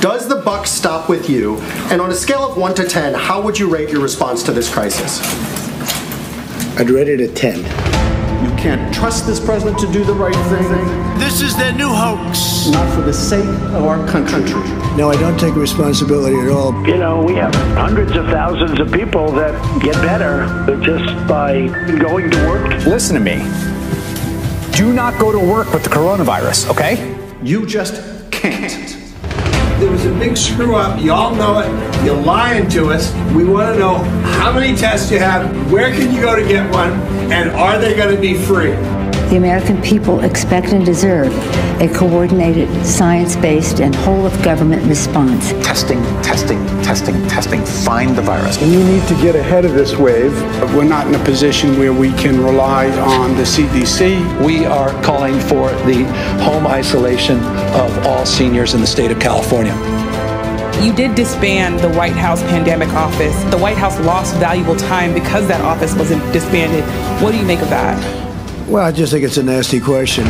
Does the buck stop with you? And on a scale of 1 to 10, how would you rate your response to this crisis? I'd rate it a 10. You can't trust this president to do the right thing. This is their new hoax. Not for the sake of our country. No, I don't take responsibility at all. You know, we have hundreds of thousands of people that get better just by going to work. Listen to me. Do not go to work with the coronavirus, okay? You just can't. There was a big screw up. You all know it. You're lying to us. We want to know how many tests you have, where can you go to get one, and are they going to be free? The American people expect and deserve a coordinated, science based, and whole of government response. Testing, testing, testing, testing. Find the virus. And we need to get ahead of this wave. We're not in a position where we can rely on the CDC. We are calling for the home isolation of all seniors in the state of California. You did disband the White House pandemic office. The White House lost valuable time because that office wasn't disbanded. What do you make of that? Well, I just think it's a nasty question.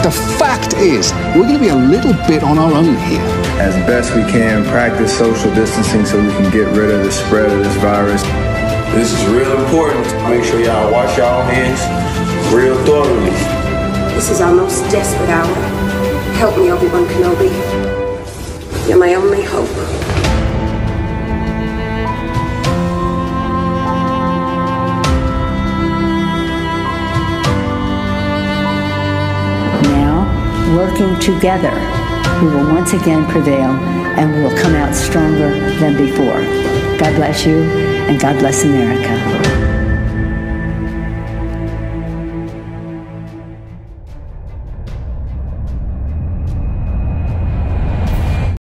The fact is, we're going to be a little bit on our own here. As best we can, practice social distancing so we can get rid of the spread of this virus. This is real important. Make sure y'all wash y'all hands real thoroughly. This is our most desperate hour. Help me, Obi-Wan Kenobi. You're my only hope. Working together, we will once again prevail and we will come out stronger than before. God bless you and God bless America.